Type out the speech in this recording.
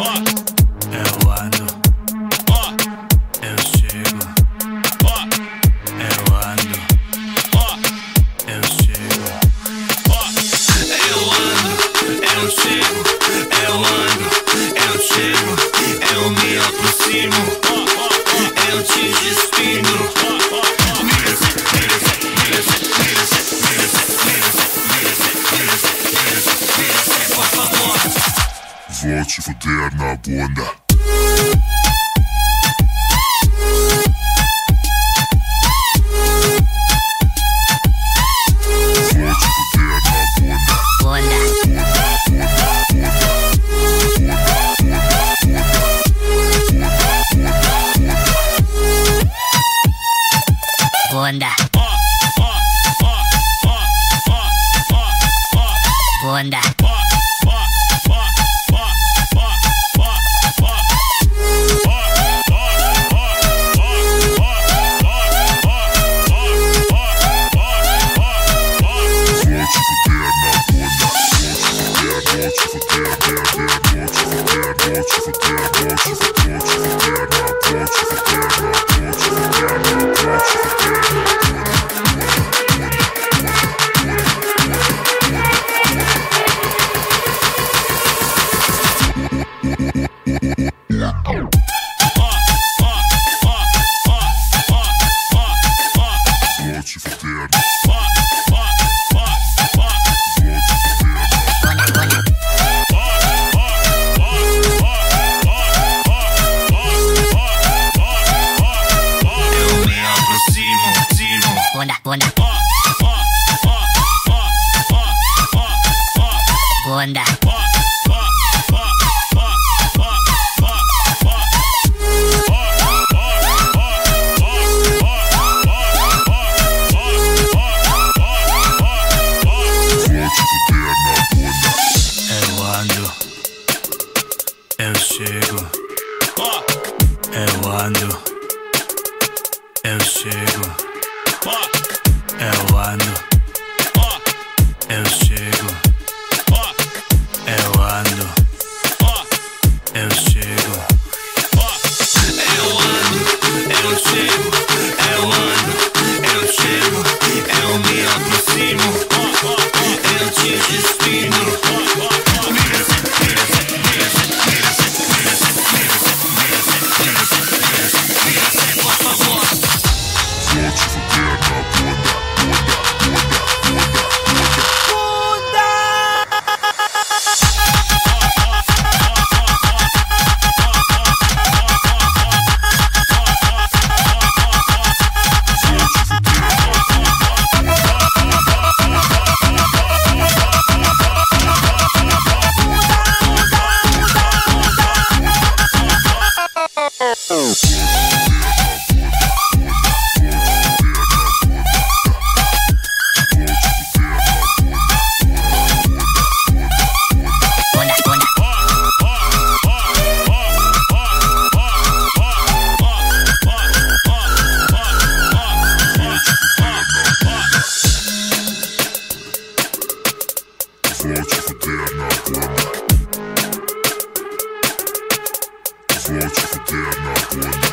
fuck. Te fuder na bunda. Bunda. Bunda. bunda. Bunda. Eu ando, eu chego, eu ando, eu chego. Fuck. L1 Bunda, bunda. Vou te fuder fuder